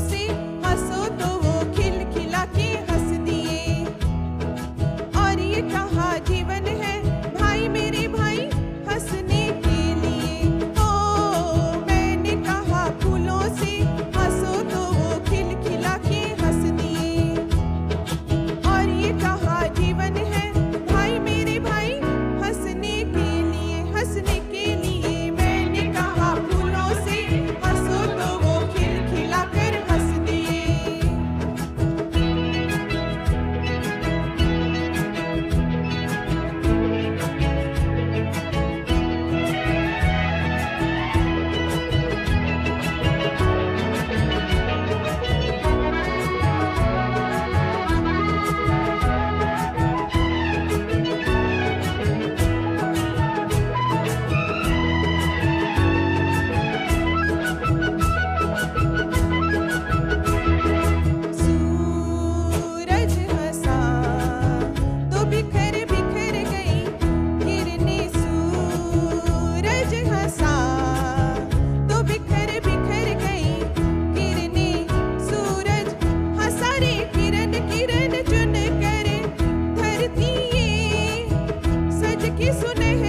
see. सज की